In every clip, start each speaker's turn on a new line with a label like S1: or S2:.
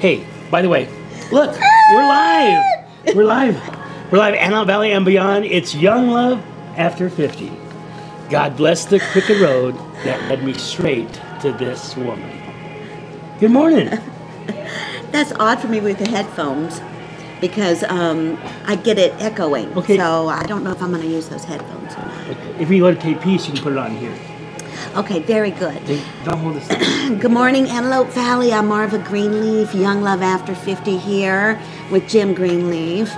S1: Hey, by the way, look, we're live. We're live. We're live. Antelope Valley and beyond. It's Young Love After 50. God bless the crooked road that led me straight to this woman. Good morning.
S2: That's odd for me with the headphones because um, I get it echoing.
S1: Okay.
S2: So I don't know if I'm going to use those headphones or not.
S1: If you want to take peace, you can put it on here.
S2: Okay, very good.
S1: Hey, Don't hold this.
S2: Good morning, Antelope Valley. I'm Marva Greenleaf, Young Love After 50 here with Jim Greenleaf.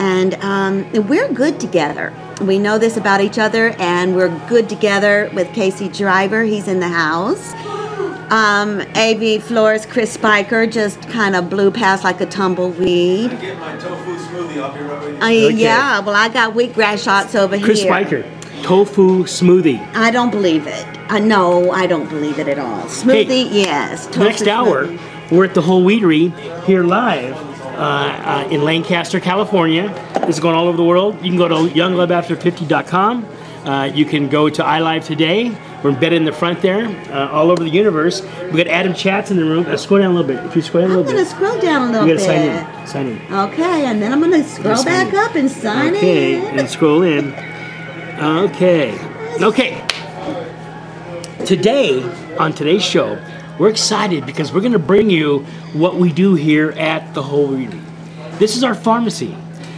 S2: And um, we're good together. We know this about each other, and we're good together with Casey Driver. He's in the house. Um, AV Florist, Chris Spiker just kind of blew past like a tumbleweed.
S3: Get my tofu smoothie. I'll be right with you.
S2: Uh,
S1: Okay.
S2: Yeah, well, I got wheatgrass shots over
S1: Chris
S2: here.
S1: Chris Spiker, tofu smoothie.
S2: I don't believe it. I know I don't believe it at all. Smoothie, yes. Tofu
S1: Next hour,
S2: smoothie.
S1: we're at the Whole Wheatery here live uh, uh, in Lancaster, California. This is going all over the world. You can go to youngloveafter50.com. Uh, you can go to iLive today. We're embedded in the front there, uh, all over the universe. We got Adam Chats in the room. Uh, scroll down a little bit. If you scroll down a
S2: I'm
S1: little bit,
S2: to scroll down a little
S1: you got to
S2: bit.
S1: sign in. Sign in.
S2: Okay, and then I'm going to scroll back
S1: in.
S2: up and sign
S1: Okay,
S2: in.
S1: and scroll in. Okay. Okay. Today, on today's show, we're excited because we're going to bring you what we do here at the Whole. This is our pharmacy.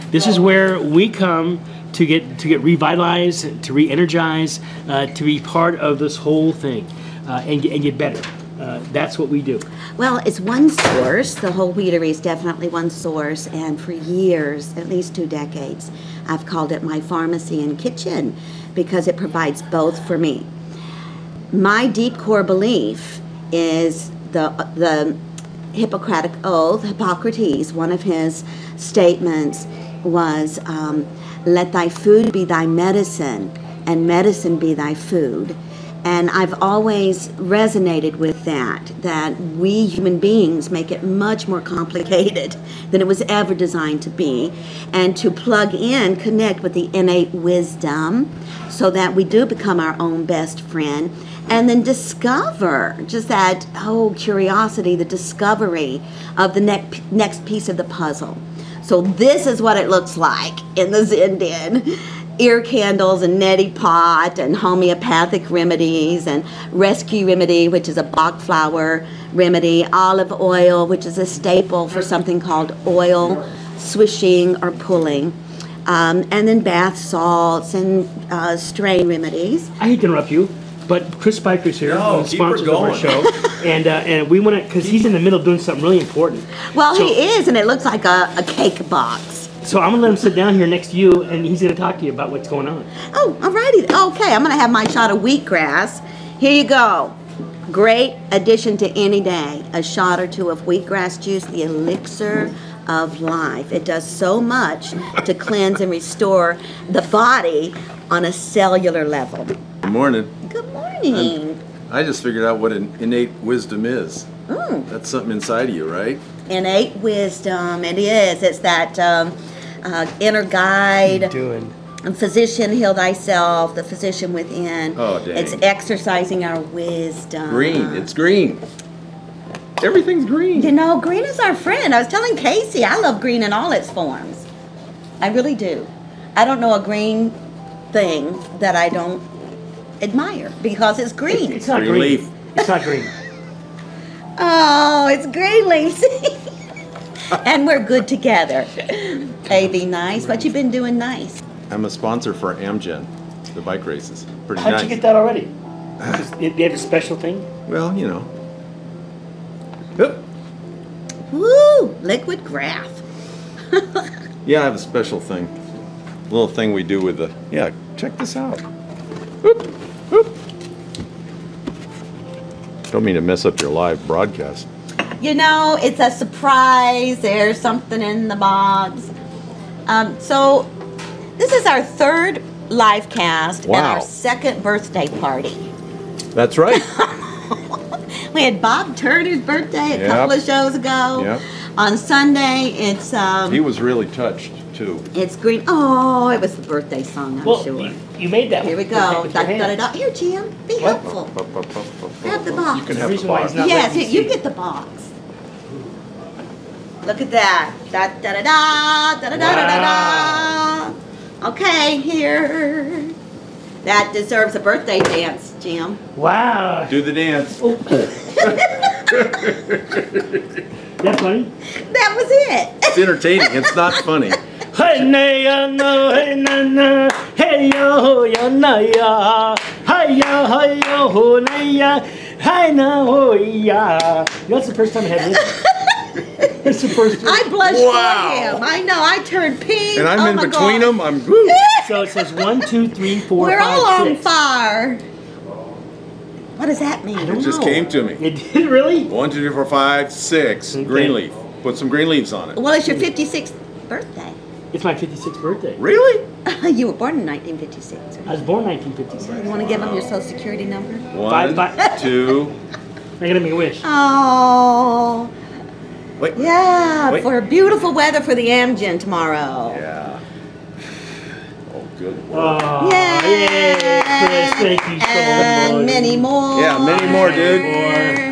S1: This is where we come to get to get revitalized, to re-energize, uh, to be part of this whole thing, uh, and, and get better. Uh, that's what we do.
S2: Well, it's one source. The whole wheatery is definitely one source, and for years, at least two decades, I've called it my pharmacy and kitchen because it provides both for me. My deep core belief is the the Hippocratic Oath, Hippocrates. One of his statements was, um, "Let thy food be thy medicine, and medicine be thy food." And I've always resonated with that, that we human beings make it much more complicated than it was ever designed to be. And to plug in, connect with the innate wisdom so that we do become our own best friend. And then discover just that whole curiosity, the discovery of the next, next piece of the puzzle. So, this is what it looks like in the Zen Den ear candles and neti pot and homeopathic remedies and rescue remedy which is a bach flower remedy olive oil which is a staple for something called oil swishing or pulling. Um, and then bath salts and uh, strain remedies.
S1: I hate to interrupt you, but Chris Spiker's here,
S3: No,
S1: one of the
S3: keep
S1: of our show, and uh, and we want to because he's in the middle of doing something really important.
S2: well
S1: So-
S2: he is and it looks like a, a cake box
S1: So I'm gonna let him sit down here next to you, and he's gonna talk to you about what's going on.
S2: Oh, alrighty. Okay, I'm gonna have my shot of wheatgrass. Here you go. Great addition to any day. A shot or two of wheatgrass juice, the elixir of life. It does so much to cleanse and restore the body on a cellular level.
S3: Good morning.
S2: Good morning.
S3: I just figured out what an innate wisdom is.
S2: Mm.
S3: That's something inside of you, right?
S2: Innate wisdom. It is. It's that um, uh, inner guide.
S1: Doing.
S2: Physician, heal thyself. The physician within.
S3: Oh, dang.
S2: It's exercising our wisdom.
S3: Green. It's green. Everything's green.
S2: You know, green is our friend. I was telling Casey, I love green in all its forms. I really do. I don't know a green thing that I don't admire because it's green.
S1: It's not
S3: Green
S1: green.
S3: leaf.
S1: It's not green.
S2: Oh, it's green leaves. and we're good together. AV nice. What you been doing nice?
S3: I'm a sponsor for Amgen, the bike races. Pretty
S1: How'd
S3: nice.
S1: you get that already? Just- They they had a special thing.
S3: Well, you know. Oop.
S2: Woo! Liquid graph.
S3: Yeah, I have a special thing. little thing we do with the. Yeah, check this out. Oop. Oop. Don't mean to mess up your live broadcast.
S2: You know, it's a surprise. There's something in the box. Um, so, this is our third live cast and our second birthday party.
S3: That's right.
S2: We had Bob Turner's birthday a
S3: Yep.
S2: couple of shows ago.
S3: Yep.
S2: On Sunday, it's um,
S3: he was really touched too.
S2: it's green. Oh, it was the birthday song, I'm
S1: Well,
S2: sure.
S1: you, you made that.
S2: Here we go.
S1: with your
S2: Da, da, da, da. Here, Jim, be helpful. Have the box.
S3: You can have the box.
S2: Yes,
S1: letting
S2: you get the box. Look at that. Da da da da da da wow. da da da. Okay, here. That deserves a birthday dance, Jim.
S1: Wow.
S3: Do the dance.
S1: Oh. That funny?
S2: That was it.
S3: It's entertaining. It's not funny.
S1: Hey na nay no hey na na hey yo yo na ya hey yo hey yo ho na ya hey na ho ya. That's the first time I had this. That's the first time.
S2: I blushed
S3: Wow.
S2: for him. I know. I turned pink.
S3: And I'm
S2: oh
S3: in between
S2: God.
S3: them. I'm woo.
S1: So it says one, two, three, four,
S2: We're
S1: five,
S2: all on fire. What does that mean?
S1: don't
S3: It just
S1: know.
S3: came to me.
S1: It did really?
S3: One, two, three, four, five, six.
S1: Okay.
S3: Green leaf. Put some green leaves on it.
S2: Well, it's your 56th birthday.
S1: It's my 56th birthday.
S3: Really?
S2: you were born in 1956.
S1: I was born 1956.
S2: You want to give them your social security number?
S3: One,
S1: Five, five.
S3: two.
S1: I gotta make a wish.
S2: Oh,
S3: Wait.
S2: yeah,
S3: Wait.
S2: for beautiful weather for the Amgen tomorrow.
S3: Yeah. Oh, good.
S1: Oh, ah,
S2: Yay!
S1: yay, Chris, thank you so
S2: and
S1: much.
S2: many more.
S3: Yeah, many more, dude.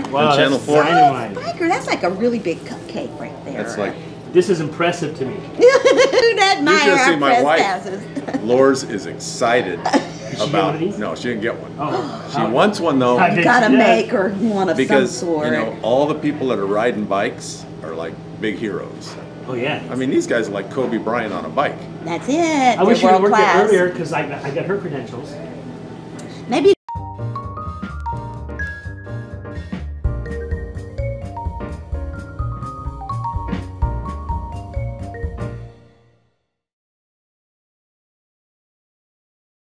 S1: Four. Wow,
S3: On Channel
S1: that's
S3: four.
S1: dynamite.
S2: Biker, that's like a really big cupcake right there.
S3: That's like
S1: This is impressive to me.
S2: Who'd admire
S3: You should've
S2: our
S3: seen my wife.
S2: trespasses?
S3: Lors is excited
S1: she get one
S3: about.
S1: of?
S3: No, she didn't get one.
S1: Oh,
S3: She wants one though
S1: I bet
S2: Gotta
S1: she
S2: make her one of
S3: because
S2: some sort.
S3: you know all the people that are riding bikes are like big heroes.
S1: Oh yeah.
S3: I mean, these guys are like Kobe Bryant on a bike.
S2: That's it.
S1: I wish you
S2: They're
S1: had worked
S2: world
S1: there
S2: class.
S1: earlier because I, got- I got her credentials.
S2: Maybe